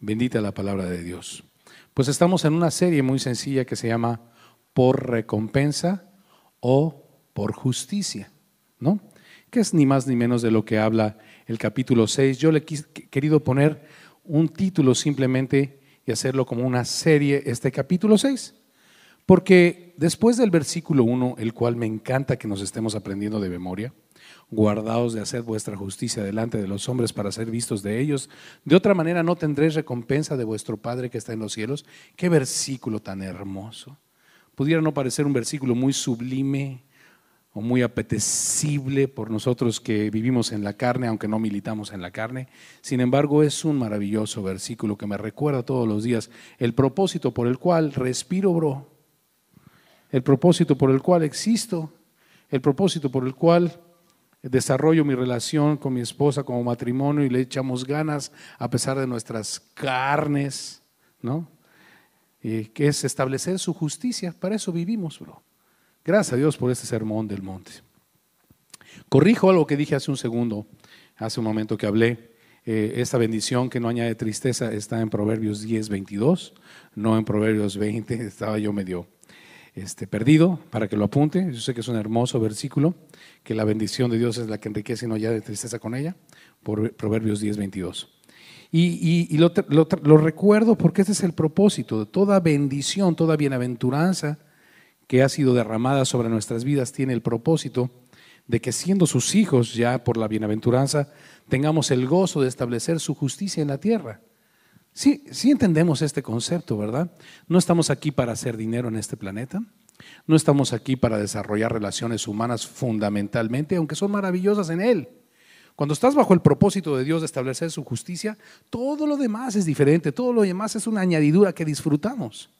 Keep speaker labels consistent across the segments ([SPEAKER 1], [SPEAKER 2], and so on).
[SPEAKER 1] Bendita la palabra de Dios. Pues estamos en una serie muy sencilla que se llama Por recompensa o por justicia, ¿no? Que es ni más ni menos de lo que habla el capítulo 6. Yo le he querido poner un título simplemente y hacerlo como una serie, este capítulo 6. Porque después del versículo 1, el cual me encanta que nos estemos aprendiendo de memoria, guardaos de hacer vuestra justicia delante de los hombres para ser vistos de ellos. De otra manera no tendréis recompensa de vuestro Padre que está en los cielos. Qué versículo tan hermoso. Pudiera no parecer un versículo muy sublime o muy apetecible por nosotros que vivimos en la carne, aunque no militamos en la carne. Sin embargo, es un maravilloso versículo que me recuerda todos los días el propósito por el cual respiro, bro. El propósito por el cual existo. El propósito por el cual desarrollo mi relación con mi esposa como matrimonio y le echamos ganas a pesar de nuestras carnes, ¿no? Y que es establecer su justicia. Para eso vivimos, bro. Gracias a Dios por este sermón del monte. Corrijo algo que dije hace un segundo, hace un momento que hablé. Eh, esta bendición que no añade tristeza está en Proverbios 10, 22, no en Proverbios 20. Estaba yo medio este, perdido para que lo apunte. Yo sé que es un hermoso versículo, que la bendición de Dios es la que enriquece y no ya de tristeza con ella, por Proverbios 10, 22. Y, lo, lo, recuerdo porque ese es el propósito de toda bendición, toda bienaventuranza que ha sido derramada sobre nuestras vidas, tiene el propósito de que siendo sus hijos ya por la bienaventuranza, tengamos el gozo de establecer su justicia en la tierra. Sí, entendemos este concepto, ¿verdad? No estamos aquí para hacer dinero en este planeta. No estamos aquí para desarrollar relaciones humanas fundamentalmente, aunque son maravillosas en Él. Cuando estás bajo el propósito de Dios de establecer su justicia, todo lo demás es diferente, todo lo demás es una añadidura que disfrutamos.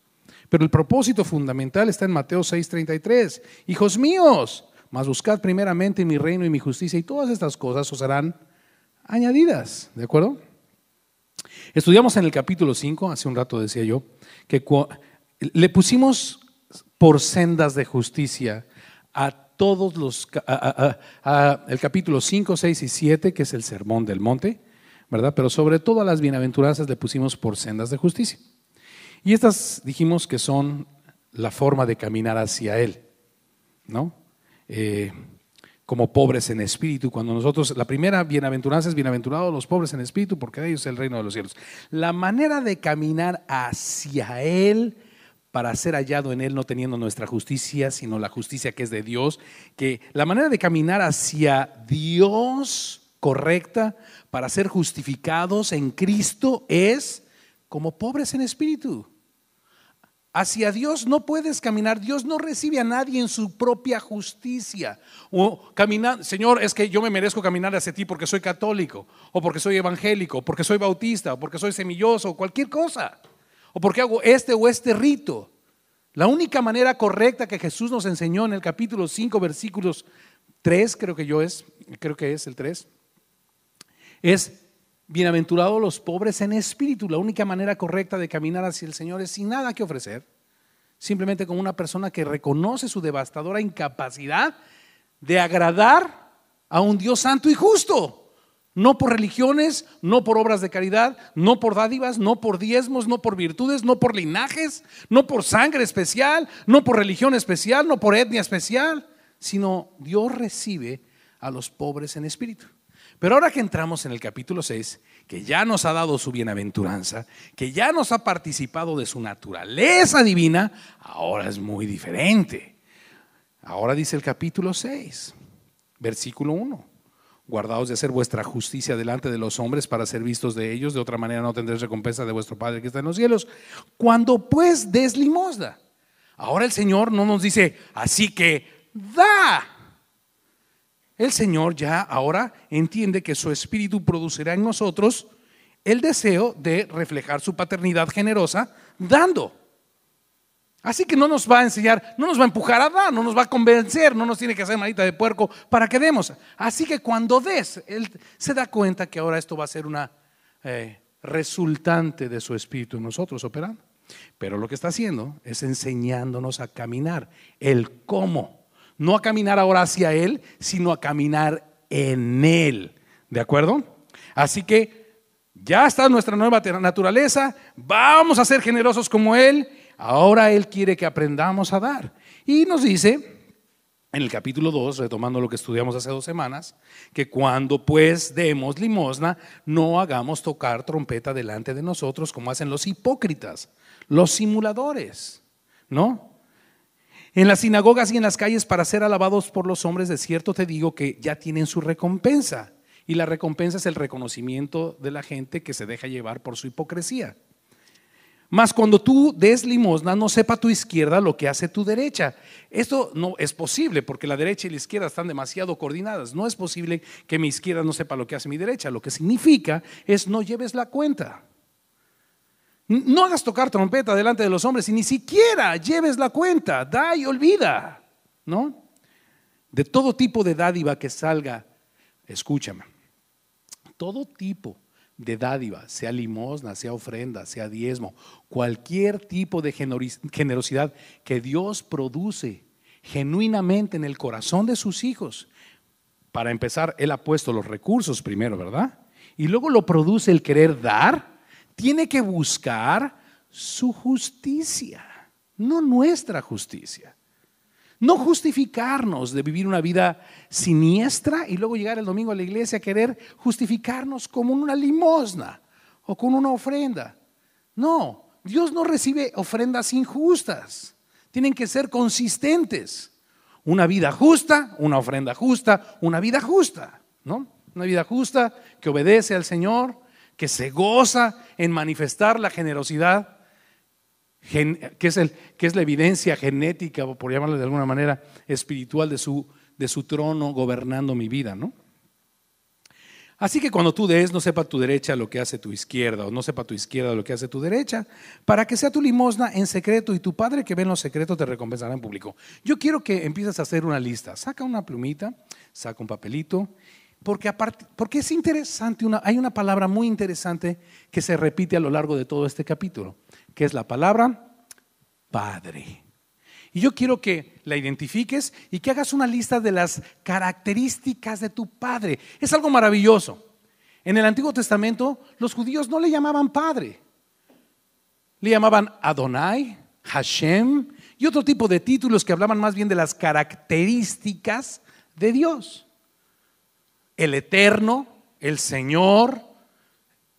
[SPEAKER 1] Pero el propósito fundamental está en Mateo 6:33. Hijos míos, mas buscad primeramente mi reino y mi justicia y todas estas cosas os serán añadidas. ¿De acuerdo? Estudiamos en el capítulo 5, hace un rato decía yo, que le pusimos por sendas de justicia a todos los, a, el capítulo 5, 6 y 7, que es el sermón del monte, ¿verdad? Pero sobre todo a las bienaventuranzas le pusimos por sendas de justicia. Y estas dijimos que son la forma de caminar hacia Él, ¿no? Eh, como pobres en espíritu, cuando nosotros, la primera bienaventuranza es bienaventurados los pobres en espíritu, porque de ellos es el reino de los cielos. La manera de caminar hacia Él para ser hallado en Él, no teniendo nuestra justicia, sino la justicia que es de Dios, que la manera de caminar hacia Dios correcta para ser justificados en Cristo es como pobres en espíritu. Hacia Dios no puedes caminar. Dios no recibe a nadie en su propia justicia. O caminar, Señor, es que yo me merezco caminar hacia ti porque soy católico, o porque soy evangélico, porque soy bautista, o porque soy semilloso, o cualquier cosa. O porque hago este o este rito. La única manera correcta que Jesús nos enseñó en el capítulo 5, versículos 3, creo que yo es, creo que es el 3, es Bienaventurados los pobres en espíritu. La única manera correcta de caminar hacia el Señor es sin nada que ofrecer, simplemente como una persona que reconoce su devastadora incapacidad de agradar a un Dios santo y justo. No por religiones, no por obras de caridad, no por dádivas, no por diezmos, no por virtudes, no por linajes, no por sangre especial, no por religión especial, no por etnia especial, sino Dios recibe a los pobres en espíritu. Pero ahora que entramos en el capítulo 6, que ya nos ha dado su bienaventuranza, que ya nos ha participado de su naturaleza divina, ahora es muy diferente. Ahora dice el capítulo 6, versículo 1. Guardaos de hacer vuestra justicia delante de los hombres para ser vistos de ellos, de otra manera no tendréis recompensa de vuestro Padre que está en los cielos. Cuando pues des limosna. Ahora el Señor no nos dice, así que da el Señor ya ahora entiende que su espíritu producirá en nosotros el deseo de reflejar su paternidad generosa dando. Así que no nos va a enseñar, no nos va a empujar a dar, no nos va a convencer, no nos tiene que hacer manita de puerco para que demos. Así que cuando des, Él se da cuenta que ahora esto va a ser una eh, resultante de su espíritu en nosotros operando. Pero lo que está haciendo es enseñándonos a caminar, el cómo no a caminar ahora hacia Él, sino a caminar en Él. ¿De acuerdo? Así que Ya está nuestra nueva naturaleza, vamos a ser generosos como Él. Ahora Él quiere que aprendamos a dar. Y nos dice en el capítulo 2, retomando lo que estudiamos hace dos semanas, que cuando pues demos limosna, no hagamos tocar trompeta delante de nosotros como hacen los hipócritas, los simuladores, ¿no? En las sinagogas y en las calles para ser alabados por los hombres, de cierto te digo que ya tienen su recompensa. Y la recompensa es el reconocimiento de la gente que se deja llevar por su hipocresía. Mas cuando tú des limosna, no sepa tu izquierda lo que hace tu derecha. Esto no es posible porque la derecha y la izquierda están demasiado coordinadas. No es posible que mi izquierda no sepa lo que hace mi derecha. Lo que significa es no lleves la cuenta. No hagas tocar trompeta delante de los hombres y ni siquiera lleves la cuenta. Da y olvida. ¿No? De todo tipo de dádiva que salga, escúchame. Todo tipo de dádiva, sea limosna, sea ofrenda, sea diezmo, cualquier tipo de generosidad que Dios produce genuinamente en el corazón de sus hijos. Para empezar, Él ha puesto los recursos primero, ¿verdad? Y luego lo produce el querer dar, tiene que buscar su justicia, no nuestra justicia. No justificarnos de vivir una vida siniestra y luego llegar el domingo a la iglesia a querer justificarnos como una limosna o con una ofrenda. No, Dios no recibe ofrendas injustas. Tienen que ser consistentes. Una vida justa, una ofrenda justa, una vida justa, ¿no? Una vida justa que obedece al Señor, que se goza en manifestar la generosidad que es, el, que es la evidencia genética, por llamarlo de alguna manera, espiritual de su, de su trono gobernando mi vida, ¿no? Así que cuando tú des, no sepa tu derecha lo que hace tu izquierda, o no sepa tu izquierda lo que hace tu derecha, para que sea tu limosna en secreto y tu Padre que ve en los secretos te recompensará en público. Yo quiero que empieces a hacer una lista. Saca una plumita, saca un papelito, porque, aparte, porque es interesante, una, hay una palabra muy interesante que se repite a lo largo de todo este capítulo que es la palabra Padre. Y yo quiero que la identifiques y que hagas una lista de las características de tu Padre. Es algo maravilloso. En el Antiguo Testamento los judíos no le llamaban Padre. Le llamaban Adonai, Hashem y otro tipo de títulos que hablaban más bien de las características de Dios. El eterno, el Señor,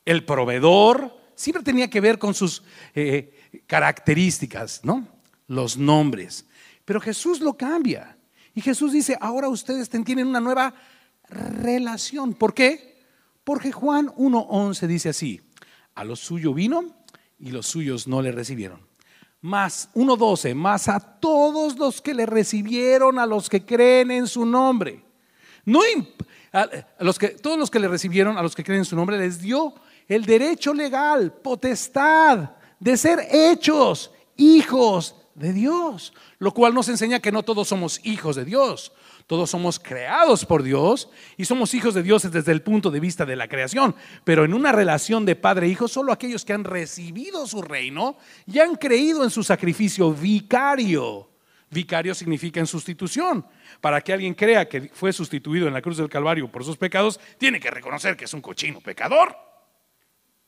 [SPEAKER 1] el proveedor, siempre tenía que ver con sus eh, características, ¿no? Los nombres. Pero Jesús lo cambia. Y Jesús dice, ahora ustedes tienen una nueva relación. ¿Por qué? Porque Juan 1.11 dice así, a lo suyo vino y los suyos no le recibieron. Más 1.12, más a todos los que le recibieron, a los que creen en su nombre. No, a los que, todos los que le recibieron, a los que creen en su nombre, les dio el derecho legal, potestad de ser hechos hijos de Dios, lo cual nos enseña que no todos somos hijos de Dios, todos somos creados por Dios y somos hijos de Dios desde el punto de vista de la creación, pero en una relación de padre-hijo, e solo aquellos que han recibido su reino y han creído en su sacrificio vicario. Vicario significa en sustitución. Para que alguien crea que fue sustituido en la cruz del Calvario por sus pecados, tiene que reconocer que es un cochino pecador.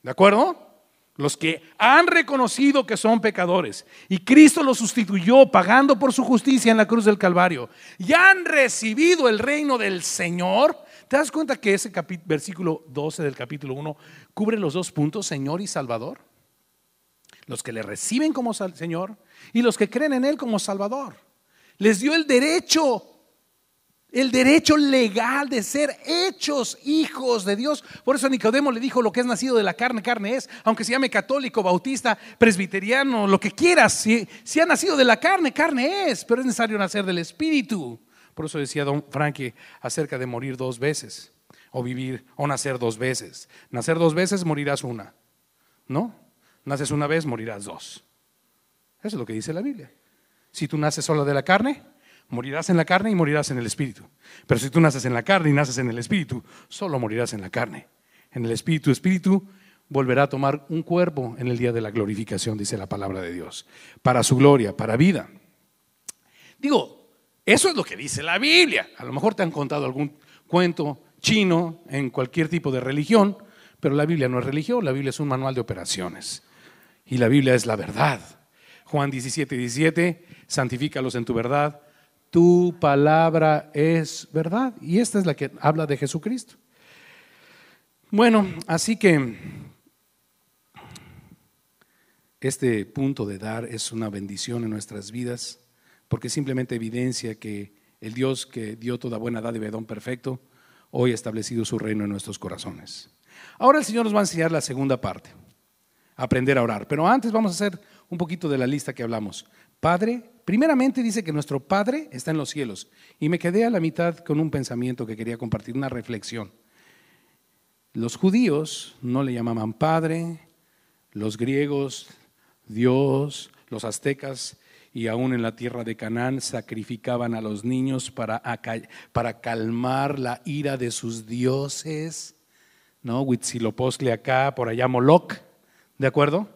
[SPEAKER 1] ¿De acuerdo? Los que han reconocido que son pecadores y Cristo los sustituyó pagando por su justicia en la cruz del Calvario y han recibido el reino del Señor. ¿Te das cuenta que ese versículo 12 del capítulo 1 cubre los dos puntos, Señor y Salvador? Los que le reciben como Señor y los que creen en Él como Salvador. Les dio el derecho el derecho legal de ser hechos hijos de Dios. Por eso Nicodemo le dijo lo que es nacido de la carne, carne es, aunque se llame católico, bautista, presbiteriano, lo que quieras, si, si ha nacido de la carne, carne es, pero es necesario nacer del Espíritu. Por eso decía don Frankie acerca de morir dos veces, o vivir, o nacer dos veces. Nacer dos veces, morirás una. ¿No? Naces una vez, morirás dos. Eso es lo que dice la Biblia. Si tú naces solo de la carne, Morirás en la carne y morirás en el espíritu. Pero si tú naces en la carne y naces en el espíritu, solo morirás en la carne. En el espíritu, espíritu volverá a tomar un cuerpo en el día de la glorificación, dice la palabra de Dios, para su gloria, para vida. Digo, eso es lo que dice la Biblia. A lo mejor te han contado algún cuento chino en cualquier tipo de religión, pero la Biblia no es religión, la Biblia es un manual de operaciones. Y la Biblia es la verdad. Juan 17, 17, santifícalos en tu verdad. Tu palabra es verdad. Y esta es la que habla de Jesucristo. Bueno, así que este punto de dar es una bendición en nuestras vidas, porque simplemente evidencia que el Dios que dio toda buena edad y don perfecto, hoy ha establecido su reino en nuestros corazones. Ahora el Señor nos va a enseñar la segunda parte, aprender a orar. Pero antes vamos a hacer un poquito de la lista que hablamos. Padre, primeramente dice que nuestro Padre está en los cielos. Y me quedé a la mitad con un pensamiento que quería compartir, una reflexión. Los judíos no le llamaban Padre, los griegos Dios, los aztecas y aún en la tierra de Canaán sacrificaban a los niños para, para calmar la ira de sus dioses. ¿No? Huitzilopochtli acá, por allá Moloch, ¿de acuerdo?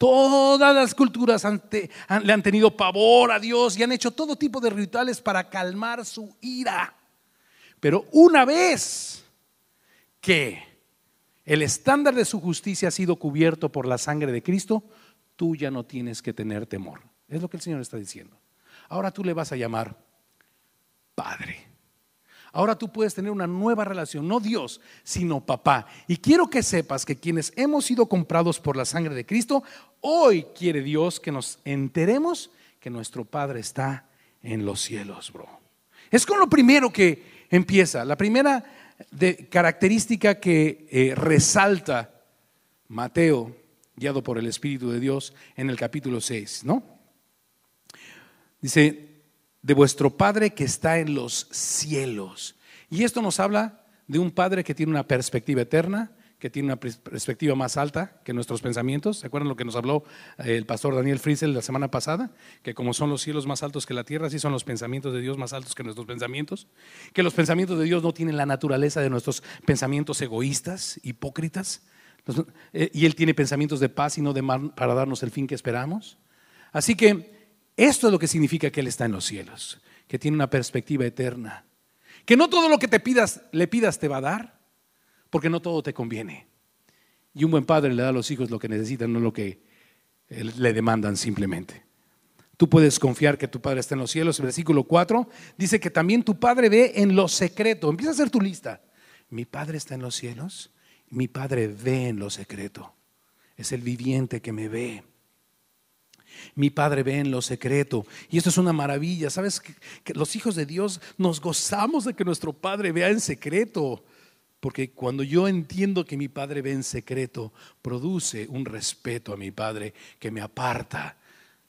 [SPEAKER 1] Todas las culturas le han tenido pavor a Dios y han hecho todo tipo de rituales para calmar su ira. Pero una vez que el estándar de su justicia ha sido cubierto por la sangre de Cristo, tú ya no tienes que tener temor. Es lo que el Señor está diciendo. Ahora tú le vas a llamar Padre. Ahora tú puedes tener una nueva relación, no Dios, sino papá. Y quiero que sepas que quienes hemos sido comprados por la sangre de Cristo, hoy quiere Dios que nos enteremos que nuestro Padre está en los cielos, bro. Es con lo primero que empieza. La primera característica que eh, resalta Mateo, guiado por el Espíritu de Dios, en el capítulo 6, ¿no? Dice, de vuestro Padre que está en los cielos. Y esto nos habla de un Padre que tiene una perspectiva eterna, que tiene una perspectiva más alta que nuestros pensamientos. ¿Se acuerdan lo que nos habló eh, el pastor Daniel Friesel la semana pasada? Que como son los cielos más altos que la tierra, así son los pensamientos de Dios más altos que nuestros pensamientos. Que los pensamientos de Dios no tienen la naturaleza de nuestros pensamientos egoístas, hipócritas. Eh, y Él tiene pensamientos de paz y no de mal para darnos el fin que esperamos. Así que esto es lo que significa que Él está en los cielos, que tiene una perspectiva eterna. Que no todo lo que te pidas, le pidas te va a dar porque no todo te conviene. Y un buen padre le da a los hijos lo que necesitan, no lo que le demandan simplemente. Tú puedes confiar que tu Padre está en los cielos. El versículo 4 dice que también tu Padre ve en lo secreto. Empieza a hacer tu lista. Mi Padre está en los cielos. Mi Padre ve en lo secreto. Es el viviente que me ve. Mi Padre ve en lo secreto. Y esto es una maravilla. ¿Sabes que, los hijos de Dios nos gozamos de que nuestro Padre vea en secreto? Porque cuando yo entiendo que mi Padre ve en secreto, produce un respeto a mi Padre que me aparta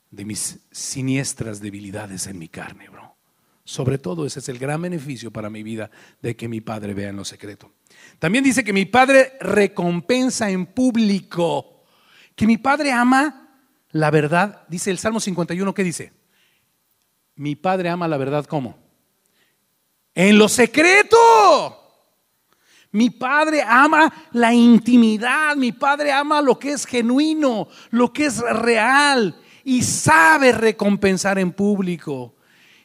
[SPEAKER 1] de mis siniestras debilidades en mi carne, bro. Sobre todo ese es el gran beneficio para mi vida de que mi Padre vea en lo secreto. También dice que mi Padre recompensa en público, que mi Padre ama la verdad. Dice el Salmo 51, ¿qué dice? Mi Padre ama la verdad, ¿cómo? En lo secreto. Mi padre ama la intimidad, mi padre ama lo que es genuino, lo que es real y sabe recompensar en público.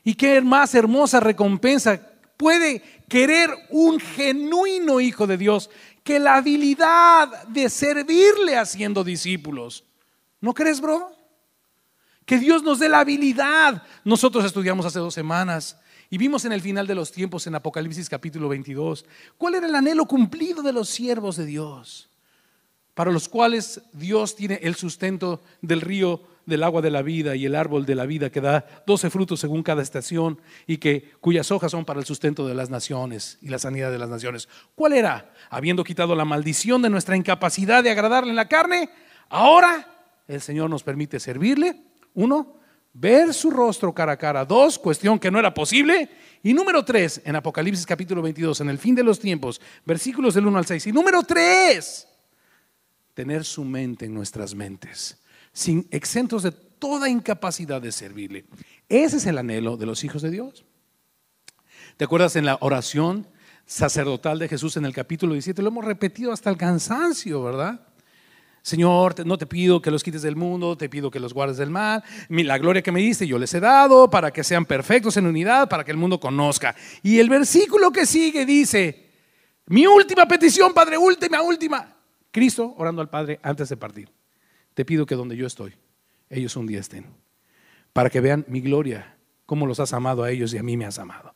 [SPEAKER 1] Y qué más hermosa recompensa puede querer un genuino hijo de Dios que la habilidad de servirle haciendo discípulos. ¿No crees, bro? Que Dios nos dé la habilidad. Nosotros estudiamos hace dos semanas y vimos en el final de los tiempos, en Apocalipsis capítulo 22, cuál era el anhelo cumplido de los siervos de Dios, para los cuales Dios tiene el sustento del río del agua de la vida y el árbol de la vida que da doce frutos según cada estación y que cuyas hojas son para el sustento de las naciones y la sanidad de las naciones. ¿Cuál era? Habiendo quitado la maldición de nuestra incapacidad de agradarle en la carne, ahora el Señor nos permite servirle. Uno, ver su rostro cara a cara. Dos, cuestión que no era posible. Y número tres, en Apocalipsis capítulo 22, en el fin de los tiempos, versículos del 1 al 6. Y número tres, tener su mente en nuestras mentes, sin exentos de toda incapacidad de servirle. Ese es el anhelo de los hijos de Dios. ¿Te acuerdas en la oración sacerdotal de Jesús en el capítulo 17? Lo hemos repetido hasta el cansancio, ¿verdad? Señor, no te pido que los quites del mundo, te pido que los guardes del mal. La gloria que me diste yo les he dado para que sean perfectos en unidad, para que el mundo conozca. Y el versículo que sigue dice, mi última petición, Padre, última, última, Cristo orando al Padre antes de partir. Te pido que donde yo estoy, ellos un día estén, para que vean mi gloria, cómo los has amado a ellos y a mí me has amado.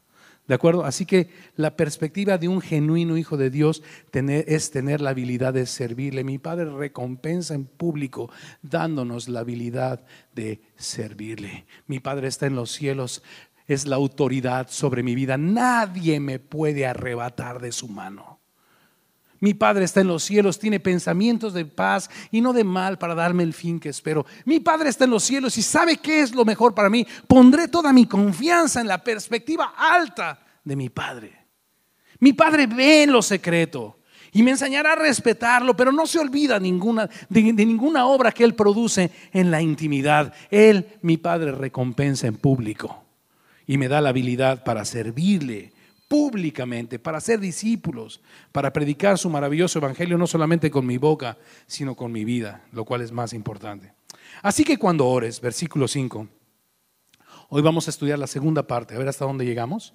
[SPEAKER 1] ¿De acuerdo? Así que la perspectiva de un genuino hijo de Dios es tener la habilidad de servirle. Mi Padre recompensa en público dándonos la habilidad de servirle. Mi Padre está en los cielos, es la autoridad sobre mi vida. Nadie me puede arrebatar de su mano. Mi Padre está en los cielos, tiene pensamientos de paz y no de mal para darme el fin que espero. Mi Padre está en los cielos y sabe qué es lo mejor para mí. Pondré toda mi confianza en la perspectiva alta de mi Padre. Mi Padre ve en lo secreto y me enseñará a respetarlo, pero no se olvida ninguna, de, de ninguna obra que Él produce en la intimidad. Él, mi Padre, recompensa en público y me da la habilidad para servirle públicamente, para ser discípulos, para predicar su maravilloso evangelio no solamente con mi boca, sino con mi vida, lo cual es más importante. Así que cuando ores, versículo 5, hoy vamos a estudiar la segunda parte, a ver hasta dónde llegamos.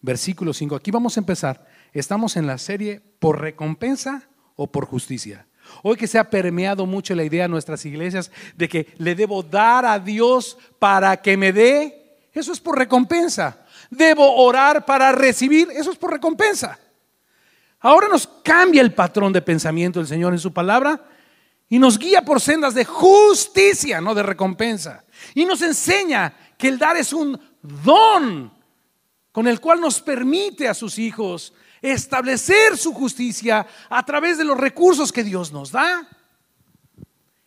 [SPEAKER 1] Versículo 5, aquí vamos a empezar. Estamos en la serie por recompensa o por justicia. Hoy que se ha permeado mucho la idea en nuestras iglesias de que le debo dar a Dios para que me dé, eso es por recompensa debo orar para recibir, eso es por recompensa. Ahora nos cambia el patrón de pensamiento del Señor en su palabra y nos guía por sendas de justicia, no de recompensa. Y nos enseña que el dar es un don con el cual nos permite a sus hijos establecer su justicia a través de los recursos que Dios nos da.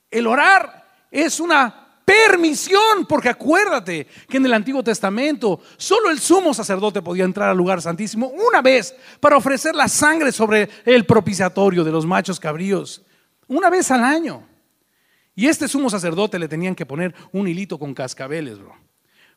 [SPEAKER 1] El orar es una permisión, porque acuérdate que en el Antiguo Testamento solo el sumo sacerdote podía entrar al lugar santísimo una vez para ofrecer la sangre sobre el propiciatorio de los machos cabríos, una vez al año. Y este sumo sacerdote le tenían que poner un hilito con cascabeles, bro.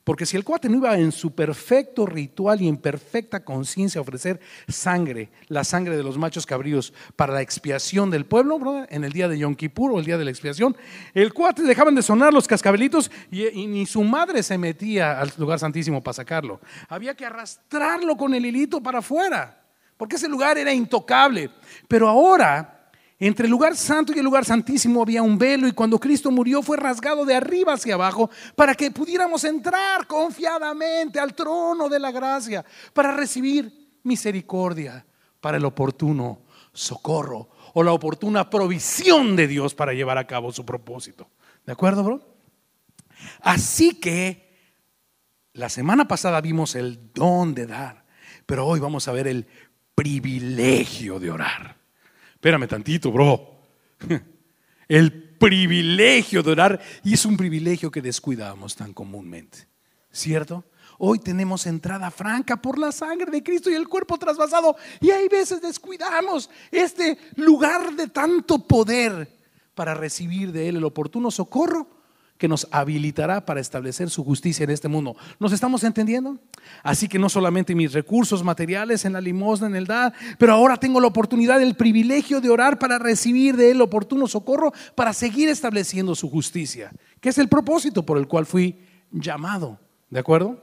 [SPEAKER 1] Porque si el cuate no iba en su perfecto ritual y en perfecta conciencia a ofrecer sangre, la sangre de los machos cabríos para la expiación del pueblo, en el día de Yom Kippur o el día de la expiación, el cuate dejaban de sonar los cascabelitos y, y ni su madre se metía al lugar santísimo para sacarlo. Había que arrastrarlo con el hilito para afuera, porque ese lugar era intocable. Pero ahora entre el lugar santo y el lugar santísimo había un velo y cuando Cristo murió fue rasgado de arriba hacia abajo para que pudiéramos entrar confiadamente al trono de la gracia para recibir misericordia para el oportuno socorro o la oportuna provisión de Dios para llevar a cabo su propósito. ¿De acuerdo, bro? Así que la semana pasada vimos el don de dar, pero hoy vamos a ver el privilegio de orar. Espérame tantito, bro. El privilegio de orar, y es un privilegio que descuidamos tan comúnmente, ¿cierto? Hoy tenemos entrada franca por la sangre de Cristo y el cuerpo trasvasado, y hay veces descuidamos este lugar de tanto poder para recibir de Él el oportuno socorro que nos habilitará para establecer su justicia en este mundo. ¿Nos estamos entendiendo? Así que no solamente mis recursos materiales en la limosna, en el dar, pero ahora tengo la oportunidad, el privilegio de orar para recibir de Él oportuno socorro para seguir estableciendo su justicia, que es el propósito por el cual fui llamado. ¿De acuerdo?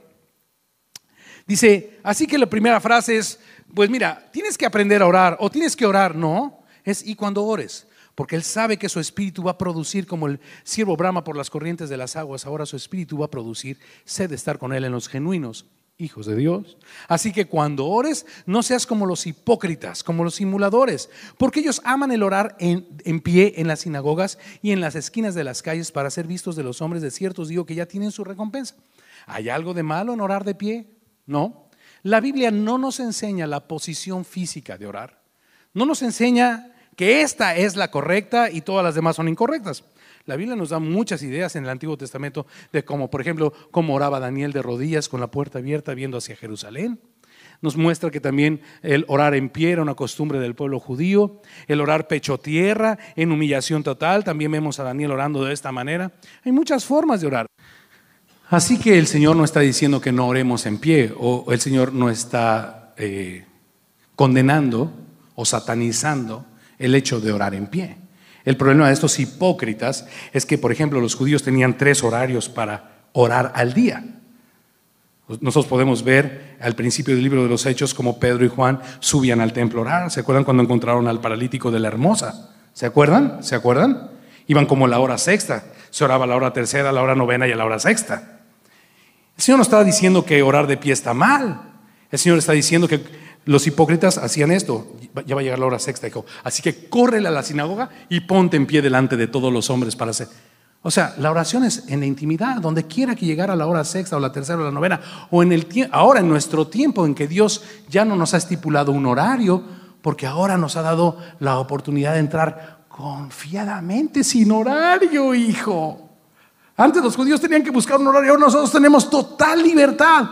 [SPEAKER 1] Dice, así que la primera frase es, pues mira, tienes que aprender a orar o tienes que orar, no, es y cuando ores porque Él sabe que su espíritu va a producir como el siervo brama por las corrientes de las aguas, ahora su espíritu va a producir sed de estar con Él en los genuinos hijos de Dios. Así que cuando ores, no seas como los hipócritas, como los simuladores, porque ellos aman el orar en, en, pie en las sinagogas y en las esquinas de las calles para ser vistos de los hombres de ciertos, digo que ya tienen su recompensa. ¿Hay algo de malo en orar de pie? No. La Biblia no nos enseña la posición física de orar. No nos enseña que esta es la correcta y todas las demás son incorrectas. La Biblia nos da muchas ideas en el Antiguo Testamento de cómo, por ejemplo, cómo oraba Daniel de rodillas con la puerta abierta viendo hacia Jerusalén. Nos muestra que también el orar en pie era una costumbre del pueblo judío, el orar pecho tierra en humillación total, también vemos a Daniel orando de esta manera. Hay muchas formas de orar. Así que el Señor no está diciendo que no oremos en pie o el Señor no está eh, condenando o satanizando el hecho de orar en pie. El problema de estos hipócritas es que, por ejemplo, los judíos tenían tres horarios para orar al día. Nosotros podemos ver al principio del libro de los Hechos como Pedro y Juan subían al templo a orar. ¿Se acuerdan cuando encontraron al paralítico de la hermosa? ¿Se acuerdan? ¿Se acuerdan? Iban como la hora sexta. Se oraba la hora tercera, la hora novena y a la hora sexta. El Señor no estaba diciendo que orar de pie está mal. El Señor está diciendo que los hipócritas hacían esto. Ya va a llegar la hora sexta, dijo. Así que córrele a la sinagoga y ponte en pie delante de todos los hombres para hacer. O sea, la oración es en la intimidad, donde quiera que llegara la hora sexta o la tercera o la novena, o en el ahora en nuestro tiempo en que Dios ya no nos ha estipulado un horario, porque ahora nos ha dado la oportunidad de entrar confiadamente sin horario, hijo. Antes los judíos tenían que buscar un horario, nosotros tenemos total libertad.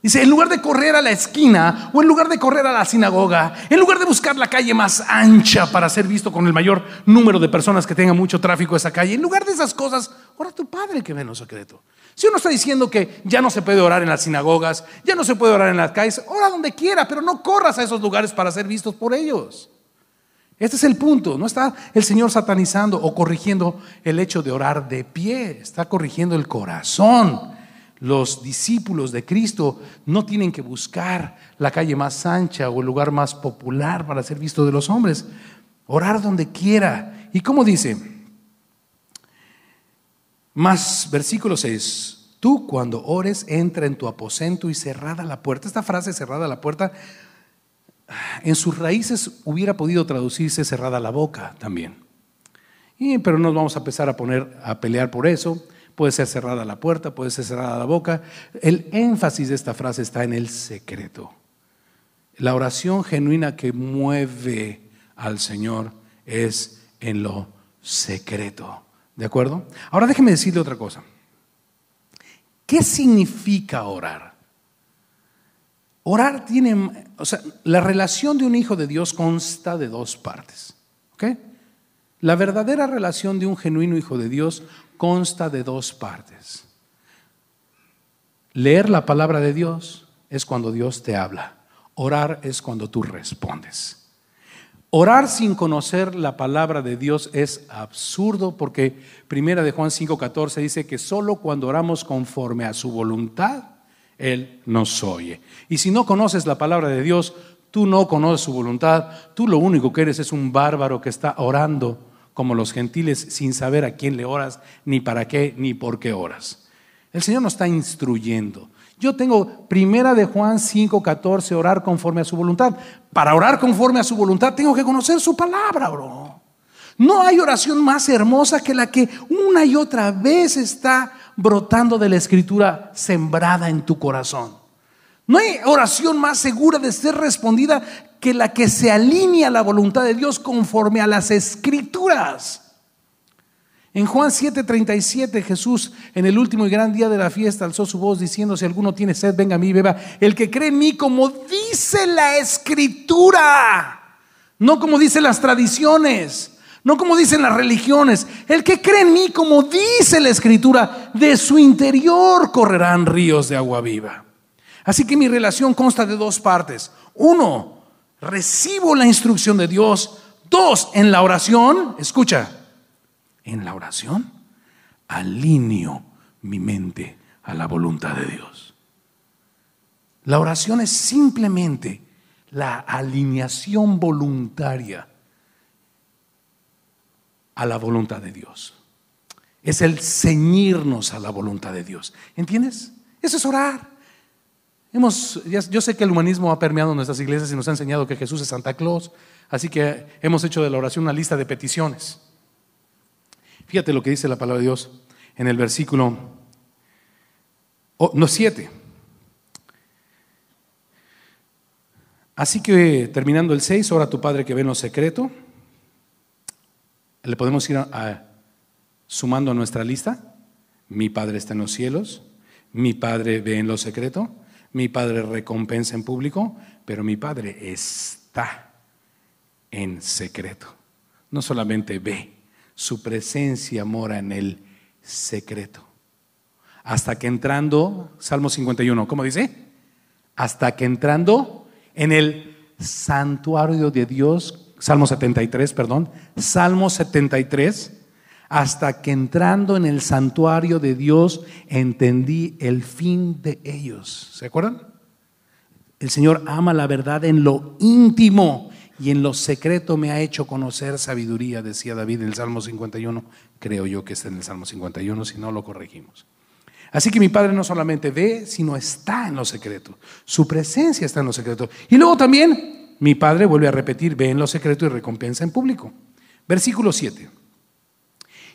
[SPEAKER 1] Dice, en lugar de correr a la esquina o en lugar de correr a la sinagoga, en lugar de buscar la calle más ancha para ser visto con el mayor número de personas que tenga mucho tráfico esa calle, en lugar de esas cosas, ora tu Padre que ve en lo secreto. Si uno está diciendo que ya no se puede orar en las sinagogas, ya no se puede orar en las calles, ora donde quiera, pero no corras a esos lugares para ser vistos por ellos. Este es el punto. No está el Señor satanizando o corrigiendo el hecho de orar de pie, está corrigiendo el corazón los discípulos de Cristo no tienen que buscar la calle más ancha o el lugar más popular para ser visto de los hombres. Orar donde quiera. ¿Y cómo dice? Más versículo 6. Tú cuando ores entra en tu aposento y cerrada la puerta. Esta frase cerrada la puerta en sus raíces hubiera podido traducirse cerrada la boca también. Y, pero no nos vamos a empezar a poner a pelear por eso puede ser cerrada la puerta, puede ser cerrada la boca. El énfasis de esta frase está en el secreto. La oración genuina que mueve al Señor es en lo secreto. ¿De acuerdo? Ahora déjeme decirle otra cosa. ¿Qué significa orar? Orar tiene, o sea, la relación de un hijo de Dios consta de dos partes. ¿Ok? La verdadera relación de un genuino hijo de Dios consta de dos partes. Leer la palabra de Dios es cuando Dios te habla. Orar es cuando tú respondes. Orar sin conocer la palabra de Dios es absurdo porque Primera de Juan 5:14 dice que solo cuando oramos conforme a su voluntad él nos oye. Y si no conoces la palabra de Dios, tú no conoces su voluntad, tú lo único que eres es un bárbaro que está orando como los gentiles sin saber a quién le oras, ni para qué, ni por qué oras. El Señor nos está instruyendo. Yo tengo primera de Juan 5:14, orar conforme a su voluntad. Para orar conforme a su voluntad tengo que conocer su palabra, bro. No hay oración más hermosa que la que una y otra vez está brotando de la escritura sembrada en tu corazón. No hay oración más segura de ser respondida que la que se alinea a la voluntad de Dios conforme a las escrituras. En Juan 7:37 Jesús en el último y gran día de la fiesta alzó su voz diciendo, si alguno tiene sed, venga a mí, beba. El que cree en mí como dice la escritura, no como dicen las tradiciones, no como dicen las religiones. El que cree en mí como dice la escritura, de su interior correrán ríos de agua viva. Así que mi relación consta de dos partes. Uno, recibo la instrucción de Dios. Dos, en la oración, escucha, en la oración alineo mi mente a la voluntad de Dios. La oración es simplemente la alineación voluntaria a la voluntad de Dios. Es el ceñirnos a la voluntad de Dios. ¿Entiendes? Eso es orar. Yo sé que el humanismo ha permeado nuestras iglesias y nos ha enseñado que Jesús es Santa Claus, así que hemos hecho de la oración una lista de peticiones. Fíjate lo que dice la palabra de Dios en el versículo oh, no 7. Así que terminando el 6, ora a tu Padre que ve en lo secreto. Le podemos ir sumando a nuestra lista. Mi Padre está en los cielos, mi Padre ve en lo secreto. Mi Padre recompensa en público, pero mi Padre está en secreto. No solamente ve, su presencia mora en el secreto. Hasta que entrando, Salmo 51, ¿cómo dice? Hasta que entrando en el santuario de Dios, Salmo 73, perdón, Salmo 73, hasta que entrando en el santuario de Dios entendí el fin de ellos. ¿Se acuerdan? El Señor ama la verdad en lo íntimo y en lo secreto me ha hecho conocer sabiduría, decía David en el Salmo 51. Creo yo que está en el Salmo 51, si no lo corregimos. Así que mi Padre no solamente ve, sino está en lo secreto. Su presencia está en lo secreto. Y luego también mi Padre vuelve a repetir, ve en lo secreto y recompensa en público. Versículo 7.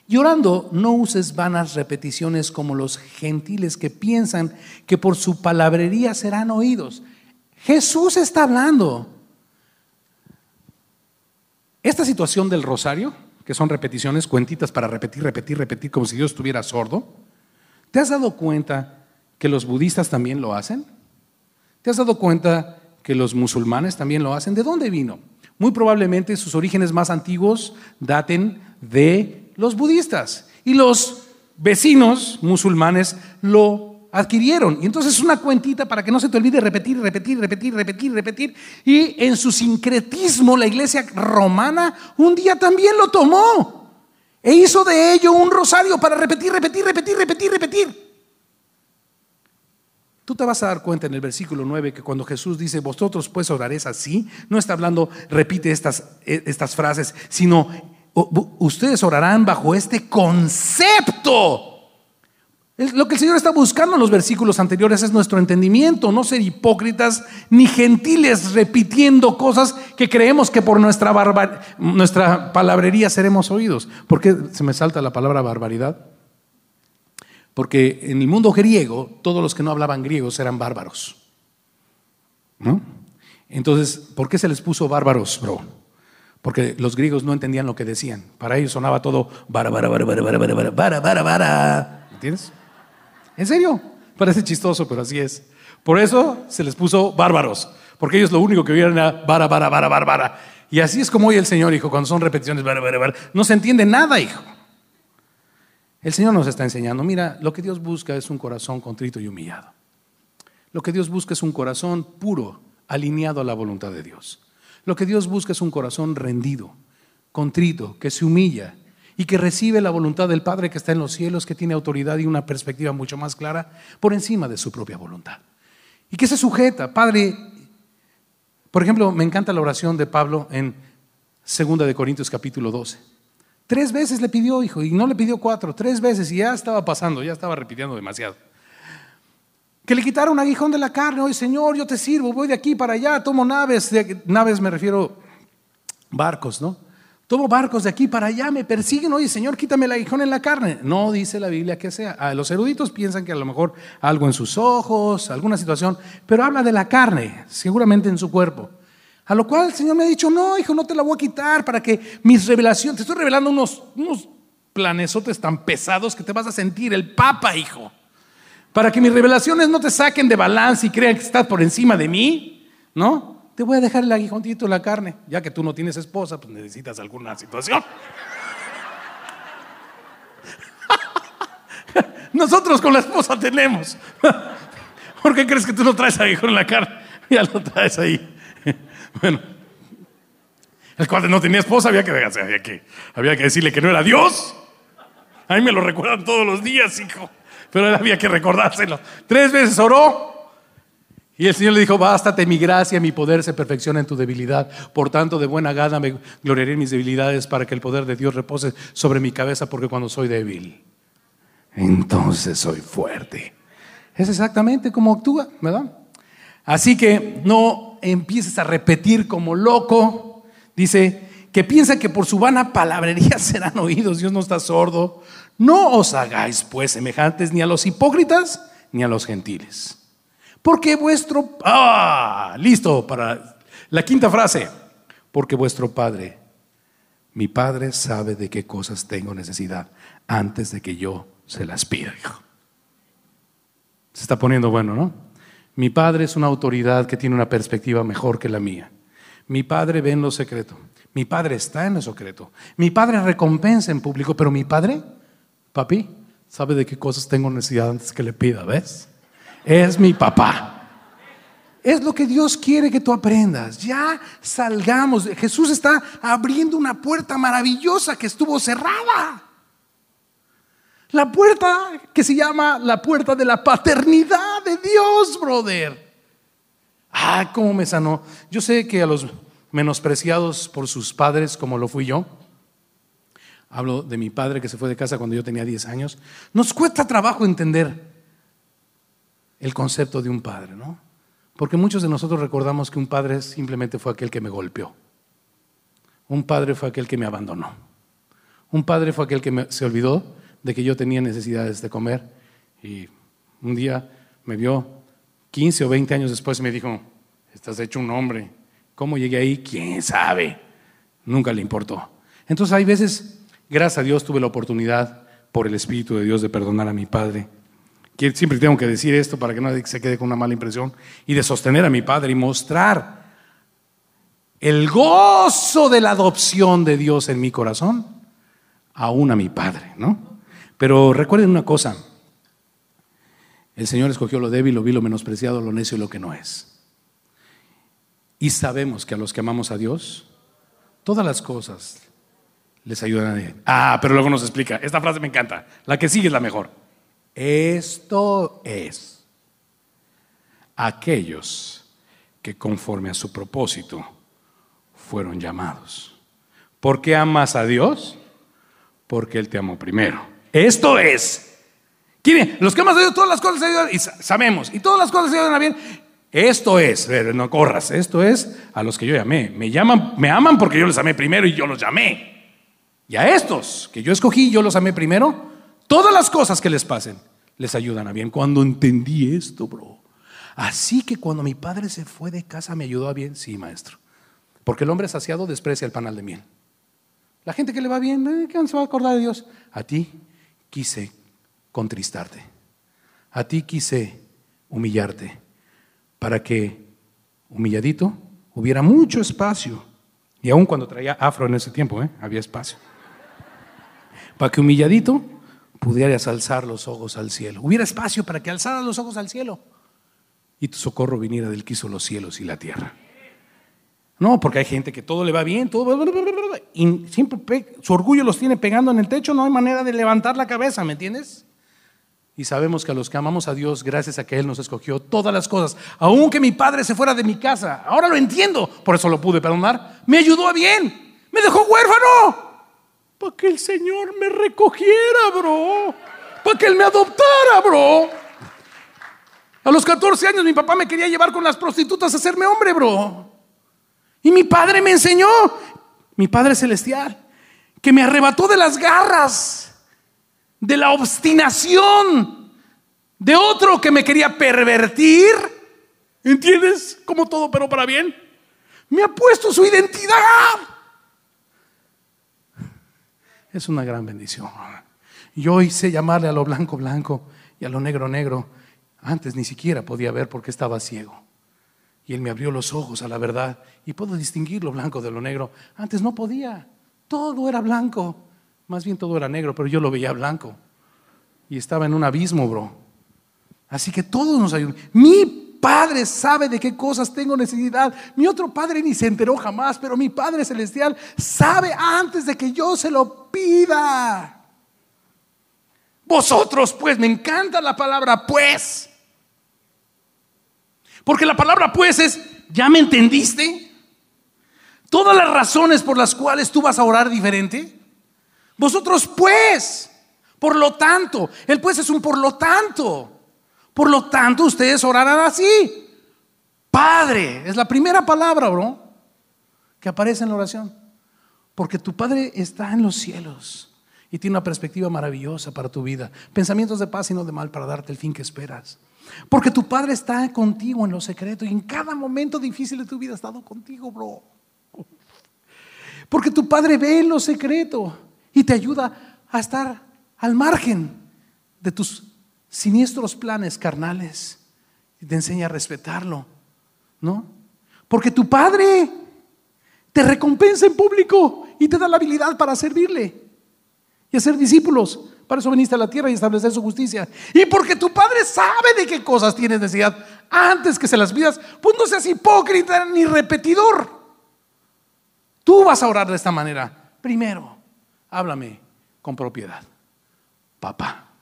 [SPEAKER 1] Llorando, no uses vanas repeticiones como los gentiles que piensan que por su palabrería serán oídos. Jesús está hablando. Esta situación del rosario, que son repeticiones, cuentitas para repetir, repetir, repetir, como si Dios estuviera sordo, ¿te has dado cuenta que los budistas también lo hacen? ¿Te has dado cuenta que los musulmanes también lo hacen? ¿De dónde vino? Muy probablemente sus orígenes más antiguos daten de los budistas y los vecinos musulmanes lo adquirieron. Y entonces es una cuentita para que no se te olvide repetir, repetir, repetir, repetir, repetir. Y en su sincretismo la iglesia romana un día también lo tomó e hizo de ello un rosario para repetir, repetir, repetir, repetir, repetir. Tú te vas a dar cuenta en el versículo 9 que cuando Jesús dice, vosotros pues oraréis así, no está hablando, repite estas, eh, estas frases, sino ustedes orarán bajo este concepto lo que el Señor está buscando en los versículos anteriores es nuestro entendimiento, no ser hipócritas ni gentiles repitiendo cosas que creemos que por nuestra, nuestra palabrería seremos oídos. ¿Por qué se me salta la palabra barbaridad? Porque en el mundo griego todos los que no hablaban griego eran bárbaros. ¿No? Entonces, ¿por qué se les puso bárbaros, bro? Porque los griegos no entendían lo que decían. Para ellos sonaba todo bara, bara, bara, bara, bara, bara, bara, bara, bara. ¿Entiendes? ¿En serio? Parece chistoso, pero así es. Por eso se les puso bárbaros, porque ellos lo único que oían era bara, bara, bara, bara. Y así es como hoy el Señor, hijo, cuando son repeticiones, bara, bara, bara. No se entiende nada, hijo. El Señor nos está enseñando, mira, lo que Dios busca es un corazón contrito y humillado. Lo que Dios busca es un corazón puro, alineado a la voluntad de Dios. Lo que Dios busca es un corazón rendido, contrito, que se humilla y que recibe la voluntad del Padre que está en los cielos, que tiene autoridad y una perspectiva mucho más clara por encima de su propia voluntad. Y que se sujeta, Padre, por ejemplo, me encanta la oración de Pablo en 2 de Corintios capítulo 12. Tres veces le pidió, hijo, y no le pidió cuatro, tres veces, y ya estaba pasando, ya estaba repitiendo demasiado. Que le quitara un aguijón de la carne, oye Señor, yo te sirvo, voy de aquí para allá, tomo naves, naves me refiero barcos, ¿no? Tomo barcos de aquí para allá, me persiguen, oye Señor, quítame el aguijón en la carne. No dice la Biblia que sea. Ah, los eruditos piensan que a lo mejor algo en sus ojos, alguna situación, pero habla de la carne, seguramente en su cuerpo. A lo cual el Señor me ha dicho, no, hijo, no te la voy a quitar para que mis revelaciones, te estoy revelando unos, unos planesotes tan pesados que te vas a sentir el Papa, hijo. Para que mis revelaciones no te saquen de balance y crean que estás por encima de mí, ¿no? te voy a dejar el aguijoncito en la carne. Ya que tú no tienes esposa, pues necesitas alguna situación. Nosotros con la esposa tenemos. ¿Por qué crees que tú no traes aguijón en la carne? Ya lo traes ahí. Bueno, el cual no tenía esposa, había que, había que, había que decirle que no era Dios. A mí me lo recuerdan todos los días, hijo. Pero había que recordárselo. Tres veces oró y el Señor le dijo, bástate mi gracia, mi poder se perfecciona en tu debilidad. Por tanto, de buena gana me gloriaré en mis debilidades para que el poder de Dios repose sobre mi cabeza, porque cuando soy débil, entonces soy fuerte. Es exactamente como actúa, ¿verdad? Así que no empieces a repetir como loco. Dice que piensa que por su vana palabrería serán oídos. Dios no está sordo. No os hagáis pues semejantes ni a los hipócritas ni a los gentiles porque vuestro... Ah, listo para la quinta frase. Porque vuestro Padre, mi Padre sabe de qué cosas tengo necesidad antes de que yo se las pida. Se está poniendo bueno, ¿no? Mi Padre es una autoridad que tiene una perspectiva mejor que la mía. Mi Padre ve en lo secreto. Mi Padre está en lo secreto. Mi Padre recompensa en público, pero mi Padre, papi, sabe de qué cosas tengo necesidad antes que le pida, ¿ves? es mi papá. Es lo que Dios quiere que tú aprendas. Ya salgamos. Jesús está abriendo una puerta maravillosa que estuvo cerrada. La puerta que se llama la puerta de la paternidad de Dios, brother. Ah, cómo me sanó. Yo sé que a los menospreciados por sus padres como lo fui yo. Hablo de mi padre que se fue de casa cuando yo tenía 10 años. Nos cuesta trabajo entender el concepto de un padre, ¿no? Porque muchos de nosotros recordamos que un padre simplemente fue aquel que me golpeó. Un padre fue aquel que me abandonó. Un padre fue aquel que se olvidó de que yo tenía necesidades de comer y un día me vio 15 o 20 años después y me dijo, estás hecho un hombre. ¿Cómo llegué ahí? ¿Quién sabe? Nunca le importó. Entonces hay veces, gracias a Dios, tuve la oportunidad por el Espíritu de Dios de perdonar a mi padre. Siempre tengo que decir esto para que nadie se quede con una mala impresión y de sostener a mi padre y mostrar el gozo de la adopción de Dios en mi corazón, aún a mi padre, ¿no? Pero recuerden una cosa, el Señor escogió lo débil, lo vil, lo menospreciado, lo necio y lo que no es. Y sabemos que a los que amamos a Dios, todas las cosas les ayudan a Él. Ah, pero luego nos explica. Esta frase me encanta. La que sigue es la mejor. Esto es aquellos que conforme a su propósito fueron llamados. ¿Por qué amas a Dios? Porque Él te amó primero. Esto es los que hemos oído todas las cosas se ayudan y sabemos, y todas las cosas se ayudan a bien. Esto es, no corras, esto es a los que yo llamé. Me llaman, me aman porque yo les amé primero y yo los llamé. Y a estos que yo escogí, yo los amé primero, todas las cosas que les pasen les ayudan a bien. Cuando entendí esto, bro. Así que cuando mi padre se fue de casa me ayudó a bien, sí, maestro. Porque el hombre saciado desprecia el panal de miel. La gente que le va bien, eh, ¿qué se va a acordar de Dios? A ti quise contristarte. A ti quise humillarte para que humilladito hubiera mucho espacio. Y aún cuando traía afro en ese tiempo, ¿eh? había espacio. Para que humilladito pudieras alzar los ojos al cielo. Hubiera espacio para que alzaras los ojos al cielo y tu socorro viniera del que hizo los cielos y la tierra. No, porque hay gente que todo le va bien, todo y siempre su orgullo los tiene pegando en el techo, no hay manera de levantar la cabeza, ¿me entiendes? Y sabemos que a los que amamos a Dios, gracias a que Él nos escogió todas las cosas, aunque mi padre se fuera de mi casa, ahora lo entiendo, por eso lo pude perdonar, me ayudó a bien, me dejó huérfano, para que el Señor me recogiera, bro, para que Él me adoptara, bro. A los 14 años mi papá me quería llevar con las prostitutas a hacerme hombre, bro. Y mi padre me enseñó, mi Padre Celestial, que me arrebató de las garras de la obstinación de otro que me quería pervertir. ¿Entiendes? Como todo, pero para bien. Me ha puesto su identidad. Es una gran bendición. Yo hice llamarle a lo blanco blanco y a lo negro negro. Antes ni siquiera podía ver porque estaba ciego. Y Él me abrió los ojos a la verdad y puedo distinguir lo blanco de lo negro. Antes no podía. Todo era blanco. Más bien todo era negro, pero yo lo veía blanco. Y estaba en un abismo, bro. Así que todos nos ayudan. Mi Padre sabe de qué cosas tengo necesidad. Mi otro Padre ni se enteró jamás, pero mi Padre Celestial sabe antes de que yo se lo pida. Vosotros, pues, me encanta la palabra pues. Porque la palabra pues es, ¿ya me entendiste? Todas las razones por las cuales tú vas a orar diferente. Vosotros pues, por lo tanto, el pues es un por lo tanto. Por lo tanto, ustedes orarán así. Padre, es la primera palabra, bro, que aparece en la oración. Porque tu Padre está en los cielos y tiene una perspectiva maravillosa para tu vida. Pensamientos de paz y no de mal para darte el fin que esperas. Porque tu Padre está contigo en lo secreto y en cada momento difícil de tu vida ha estado contigo, bro. Porque tu Padre ve en lo secreto y te ayuda a estar al margen de tus siniestros planes carnales y te enseña a respetarlo, ¿no? Porque tu Padre te recompensa en público y te da la habilidad para servirle y hacer discípulos. Para eso viniste a la tierra y establecer su justicia. Y porque tu Padre sabe de qué cosas tienes necesidad antes que se las pidas, pues no seas hipócrita ni repetidor. Tú vas a orar de esta manera. Primero, háblame con propiedad. Papá.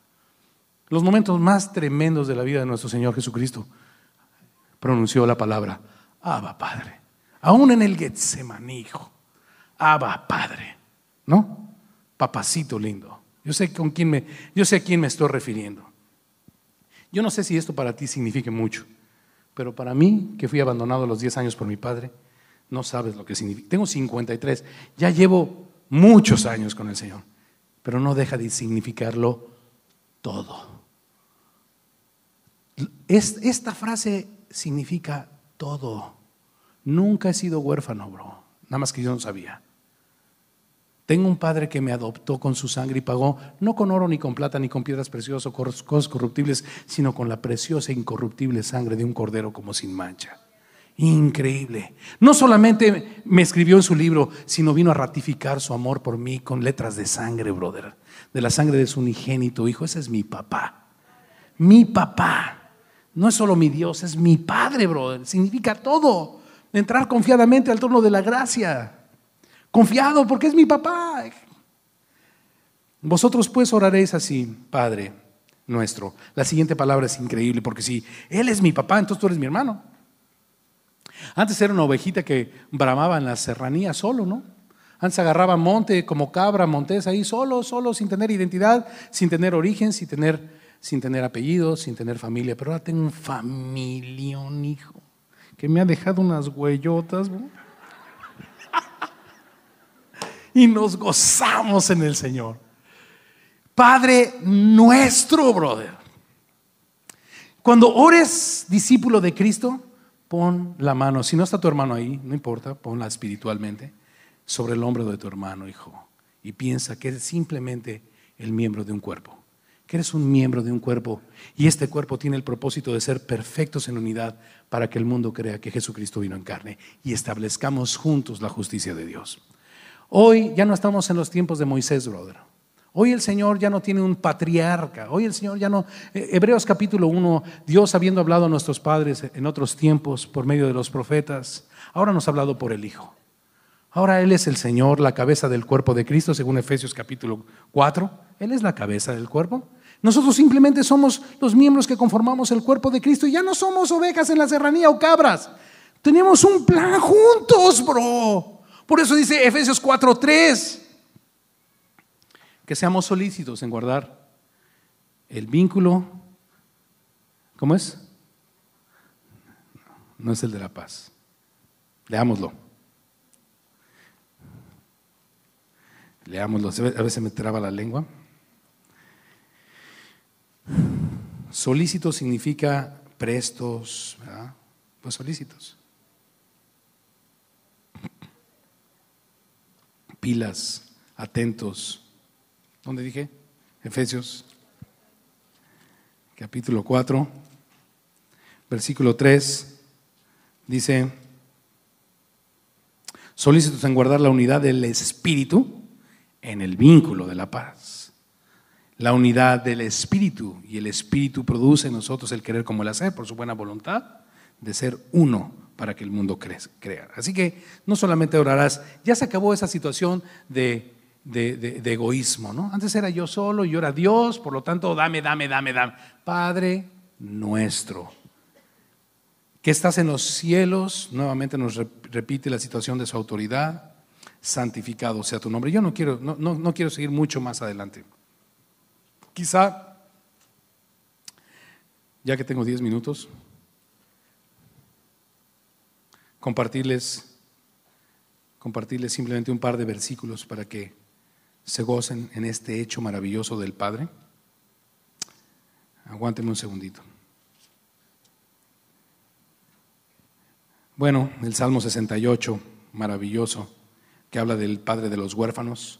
[SPEAKER 1] Los momentos más tremendos de la vida de nuestro Señor Jesucristo pronunció la palabra, Abba Padre. Aún en el Getsemaní. Abba, Padre. ¿No? Papacito lindo. Yo sé, con quién me, yo sé a quién me estoy refiriendo. Yo no sé si esto para ti signifique mucho, pero para mí, que fui abandonado a los 10 años por mi padre, no sabes lo que significa. Tengo 53, ya llevo muchos años con el Señor, pero no deja de significarlo todo. Esta frase significa todo. Nunca he sido huérfano, bro. Nada más que yo no sabía. Tengo un padre que me adoptó con su sangre y pagó, no con oro ni con plata ni con piedras preciosas o cosas corruptibles, sino con la preciosa e incorruptible sangre de un cordero como sin mancha. Increíble. No solamente me escribió en su libro, sino vino a ratificar su amor por mí con letras de sangre, brother. De la sangre de su unigénito hijo. Ese es mi papá. Mi papá. No es solo mi Dios, es mi Padre, brother. Significa todo. Entrar confiadamente al trono de la gracia. Confiado porque es mi papá. Vosotros pues oraréis así, Padre nuestro. La siguiente palabra es increíble porque si Él es mi papá, entonces tú eres mi hermano. Antes era una ovejita que bramaba en la serranía solo, ¿no? Antes agarraba monte como cabra, montés ahí solo, solo, sin tener identidad, sin tener origen, sin tener, sin tener apellido, sin tener familia. Pero ahora tengo un familión, hijo, que me ha dejado unas huellotas. y nos gozamos en el Señor. Padre nuestro, brother. Cuando ores discípulo de Cristo, pon la mano, si no está tu hermano ahí, no importa, ponla espiritualmente sobre el hombro de tu hermano, hijo, y piensa que eres simplemente el miembro de un cuerpo, que eres un miembro de un cuerpo, y este cuerpo tiene el propósito de ser perfectos en unidad para que el mundo crea que Jesucristo vino en carne y establezcamos juntos la justicia de Dios. Hoy ya no estamos en los tiempos de Moisés, brother. Hoy el Señor ya no tiene un patriarca. Hoy el Señor ya no... Eh, Hebreos capítulo 1, Dios habiendo hablado a nuestros padres en otros tiempos por medio de los profetas, ahora nos ha hablado por el Hijo. Ahora Él es el Señor, la cabeza del cuerpo de Cristo, según Efesios capítulo 4. Él es la cabeza del cuerpo. Nosotros simplemente somos los miembros que conformamos el cuerpo de Cristo y ya no somos ovejas en la serranía o cabras. Tenemos un plan juntos, bro. Por eso dice Efesios 4:3, que seamos solícitos en guardar el vínculo. ¿Cómo es? No es el de la paz. Leámoslo. Leámoslo. A veces me traba la lengua. Solícito significa prestos, ¿verdad? Pues solícitos. pilas, atentos. ¿Dónde dije? Efesios capítulo 4, versículo 3, dice, solícitos en guardar la unidad del Espíritu en el vínculo de la paz. La unidad del Espíritu y el Espíritu produce en nosotros el querer como el hacer por su buena voluntad de ser uno para que el mundo crea. Así que no solamente orarás, ya se acabó esa situación de, egoísmo, ¿no? Antes era yo solo, yo era Dios, por lo tanto, dame, dame, dame, dame. Padre nuestro, que estás en los cielos, nuevamente nos repite la situación de su autoridad, santificado sea tu nombre. Yo no quiero, no, no quiero seguir mucho más adelante. Quizá, ya que tengo 10 minutos, compartirles, compartirles simplemente un par de versículos para que se gocen en este hecho maravilloso del Padre. Aguánteme un segundito. Bueno, el Salmo 68, maravilloso, que habla del Padre de los huérfanos.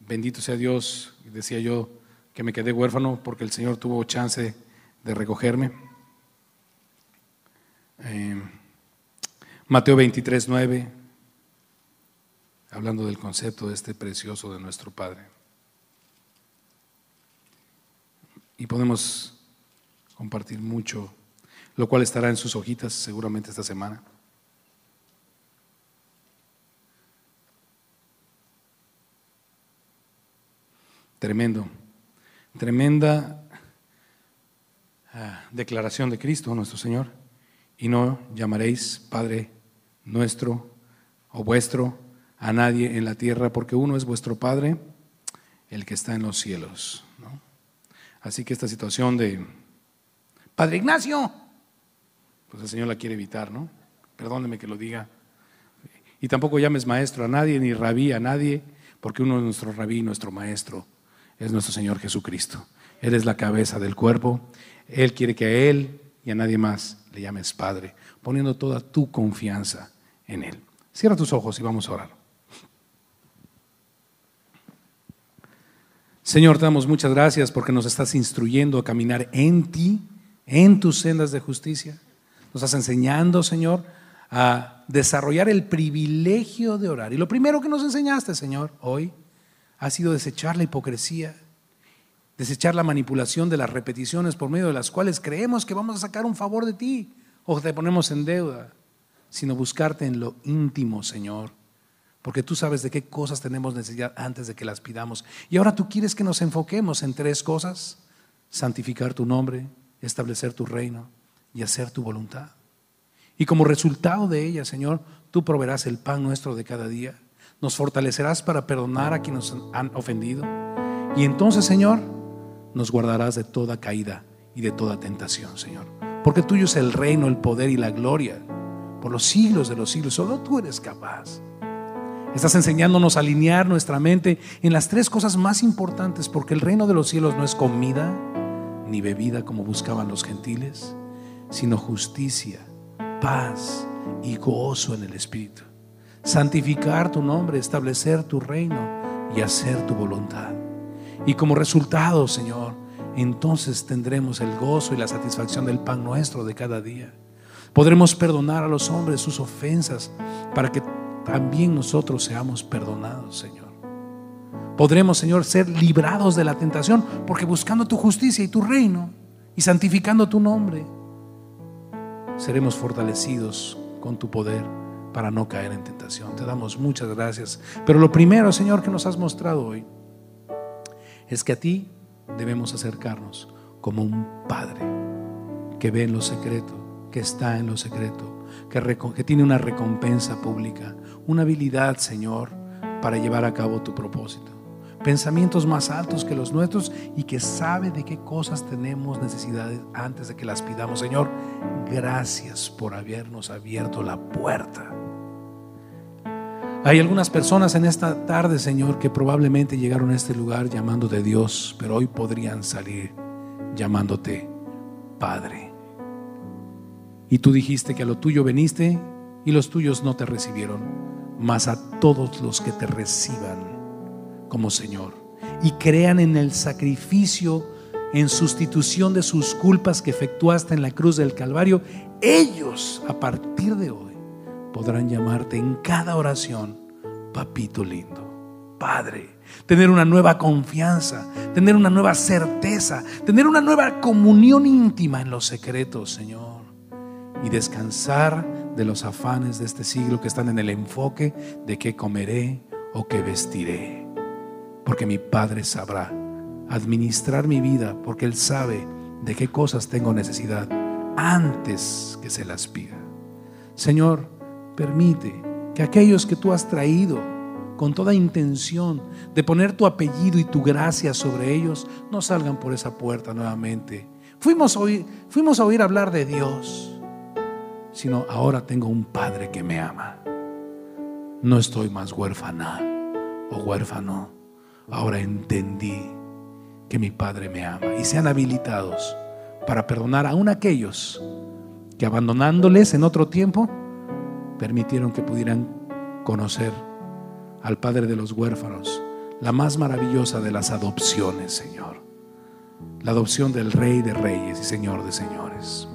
[SPEAKER 1] Bendito sea Dios, decía yo que me quedé huérfano porque el Señor tuvo chance de recogerme. Eh, Mateo 23, 9, hablando del concepto de este precioso de nuestro Padre. Y podemos compartir mucho, lo cual estará en sus hojitas seguramente esta semana. Tremendo, tremenda ah, declaración de Cristo, nuestro Señor. Y no llamaréis Padre nuestro o vuestro a nadie en la tierra, porque uno es vuestro Padre, el que está en los cielos. Así que esta situación de, Padre Ignacio, pues el Señor la quiere evitar, ¿no? Perdóneme que lo diga. Y tampoco llames maestro a nadie, ni rabí a nadie, porque uno es nuestro rabí, nuestro maestro, es nuestro Señor Jesucristo. Él es la cabeza del cuerpo. Él quiere que a Él y a nadie más le llames Padre, poniendo toda tu confianza en Él. Cierra tus ojos y vamos a orar. Señor, te damos muchas gracias porque nos estás instruyendo a caminar en ti, en tus sendas de justicia. Nos estás enseñando, Señor, a desarrollar el privilegio de orar. Y lo primero que nos enseñaste, Señor, hoy, ha sido desechar la hipocresía, desechar la manipulación de las repeticiones por medio de las cuales creemos que vamos a sacar un favor de ti o te ponemos en deuda, sino buscarte en lo íntimo, Señor, porque tú sabes de qué cosas tenemos necesidad antes de que las pidamos. Y ahora tú quieres que nos enfoquemos en tres cosas, santificar tu nombre, establecer tu reino y hacer tu voluntad. Y como resultado de ella, Señor, tú proveerás el pan nuestro de cada día, nos fortalecerás para perdonar a quienes nos han ofendido. Y entonces, Señor, nos guardarás de toda caída y de toda tentación, Señor. Porque tuyo es el reino, el poder y la gloria por los siglos de los siglos. Solo tú eres capaz. Estás enseñándonos a alinear nuestra mente en las tres cosas más importantes, porque el reino de los cielos no es comida ni bebida como buscaban los gentiles, sino justicia, paz y gozo en el Espíritu. Santificar tu nombre, establecer tu reino y hacer tu voluntad. Y como resultado, Señor, entonces tendremos el gozo y la satisfacción del pan nuestro de cada día. Podremos perdonar a los hombres sus ofensas para que también nosotros seamos perdonados, Señor. Podremos, Señor, ser librados de la tentación porque buscando tu justicia y tu reino y santificando tu nombre, seremos fortalecidos con tu poder para no caer en tentación. Te damos muchas gracias. Pero lo primero, Señor, que nos has mostrado hoy es que a ti debemos acercarnos como un Padre que ve en lo secreto, que está en lo secreto, que, que tiene una recompensa pública, una habilidad, Señor, para llevar a cabo tu propósito. Pensamientos más altos que los nuestros y que sabe de qué cosas tenemos necesidades antes de que las pidamos. Señor, gracias por habernos abierto la puerta hay algunas personas en esta tarde, Señor, que probablemente llegaron a este lugar llamándote Dios, pero hoy podrían salir llamándote Padre. Y tú dijiste que a lo tuyo veniste y los tuyos no te recibieron, mas a todos los que te reciban como Señor y crean en el sacrificio en sustitución de sus culpas que efectuaste en la cruz del Calvario, ellos a partir de hoy podrán llamarte en cada oración, papito lindo, Padre. Tener una nueva confianza, tener una nueva certeza, tener una nueva comunión íntima en los secretos, Señor. Y descansar de los afanes de este siglo que están en el enfoque de qué comeré o qué vestiré. Porque mi Padre sabrá administrar mi vida, porque Él sabe de qué cosas tengo necesidad antes que se las pida. Señor, permite que aquellos que tú has traído con toda intención de poner tu apellido y tu gracia sobre ellos, no salgan por esa puerta nuevamente. Fuimos a oír, fuimos a oír hablar de Dios, sino ahora tengo un Padre que me ama. No estoy más huérfana o huérfano. Ahora entendí que mi Padre me ama y sean habilitados para perdonar aún aquellos que abandonándoles en otro tiempo, permitieron que pudieran conocer al Padre de los huérfanos, la más maravillosa de las adopciones, Señor. La adopción del Rey de Reyes y Señor de Señores.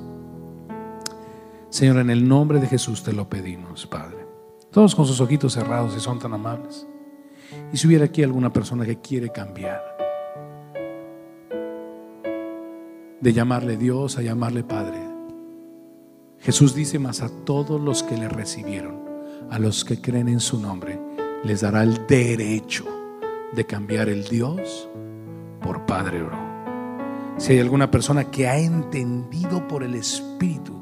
[SPEAKER 1] Señor, en el nombre de Jesús te lo pedimos, Padre. Todos con sus ojitos cerrados, y son tan amables. Y si hubiera aquí alguna persona que quiere cambiar, de llamarle Dios a llamarle Padre, Jesús dice más a todos los que le recibieron, a los que creen en su nombre, les dará el derecho de cambiar el Dios por Padre Bro. Si hay alguna persona que ha entendido por el Espíritu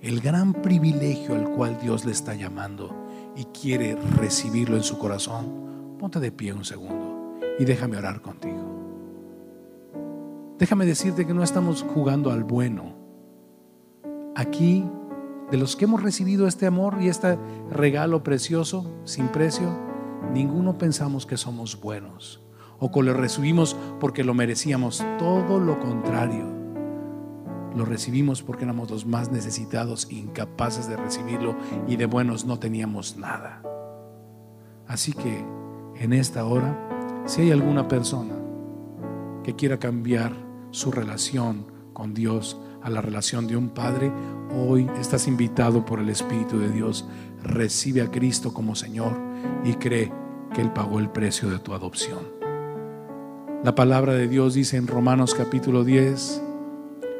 [SPEAKER 1] el gran privilegio al cual Dios le está llamando y quiere recibirlo en su corazón, ponte de pie un segundo y déjame orar contigo. Déjame decirte que no estamos jugando al bueno. Aquí, de los que hemos recibido este amor y este regalo precioso, sin precio, ninguno pensamos que somos buenos o que lo recibimos porque lo merecíamos. Todo lo contrario. Lo recibimos porque éramos los más necesitados, incapaces de recibirlo y de buenos no teníamos nada. Así que en esta hora, si hay alguna persona que quiera cambiar su relación con Dios a la relación de un padre, hoy estás invitado por el Espíritu de Dios. Recibe a Cristo como Señor y cree que Él pagó el precio de tu adopción. La palabra de Dios dice en Romanos capítulo 10,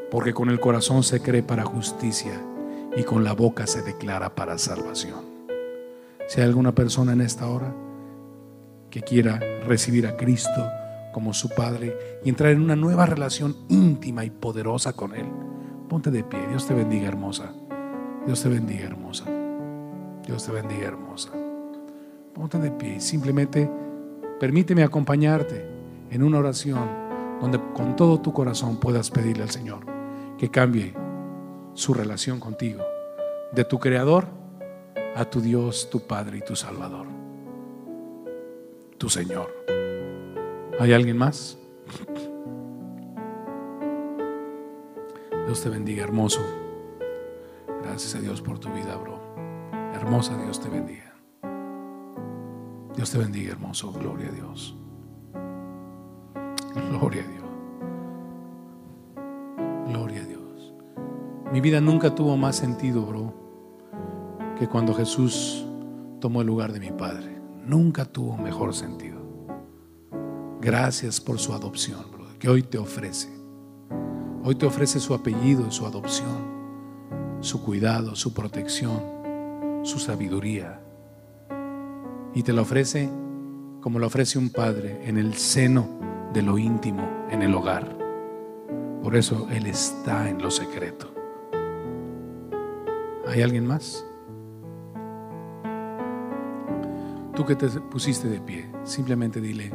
[SPEAKER 1] porque con el corazón se cree para justicia y con la boca se declara para salvación. Si hay alguna persona en esta hora que quiera recibir a Cristo como su Padre y entrar en una nueva relación íntima y poderosa con Él, ponte de pie. Dios te bendiga, hermosa. Dios te bendiga, hermosa. Dios te bendiga, hermosa. Ponte de pie y simplemente permíteme acompañarte en una oración donde con todo tu corazón puedas pedirle al Señor que cambie su relación contigo, de tu Creador a tu Dios, tu Padre y tu Salvador, tu Señor. ¿Hay alguien más? Dios te bendiga, hermoso. Gracias a Dios por tu vida, bro. Hermosa, Dios te bendiga. Dios te bendiga, hermoso. Gloria a Dios. Gloria a Dios. Gloria a Dios. Mi vida nunca tuvo más sentido, bro, que cuando Jesús tomó el lugar de mi Padre. Nunca tuvo mejor sentido. Gracias por su adopción, bro, que hoy te ofrece. Hoy te ofrece su apellido, su adopción, su cuidado, su protección, su sabiduría. Y te lo ofrece como lo ofrece un padre en el seno de lo íntimo, en el hogar. Por eso Él está en lo secreto. ¿Hay alguien más? Tú que te pusiste de pie, simplemente dile,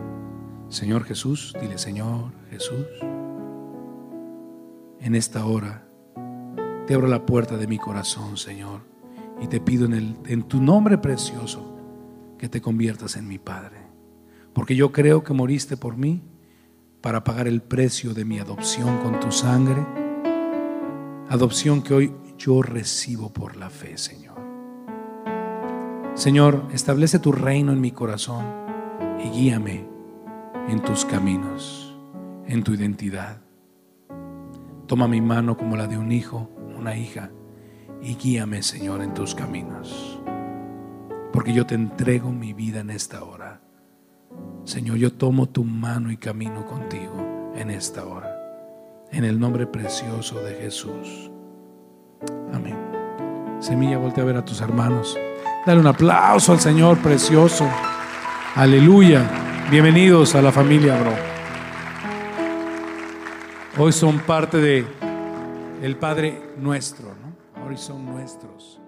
[SPEAKER 1] Señor Jesús, dile, Señor Jesús, en esta hora te abro la puerta de mi corazón, Señor, y te pido en, el, en tu nombre precioso que te conviertas en mi Padre. Porque yo creo que moriste por mí para pagar el precio de mi adopción con tu sangre. Adopción que hoy yo recibo por la fe, Señor. Señor, establece tu reino en mi corazón y guíame en tus caminos, en tu identidad. Toma mi mano como la de un hijo, una hija, y guíame, Señor, en tus caminos. Porque yo te entrego mi vida en esta hora. Señor, yo tomo tu mano y camino contigo en esta hora. En el nombre precioso de Jesús. Amén. Semilla, voltea a ver a tus hermanos. Dale un aplauso al Señor precioso. Aleluya. Bienvenidos a la familia, bro. Hoy son parte de el Padre nuestro, ¿no? Hoy son nuestros.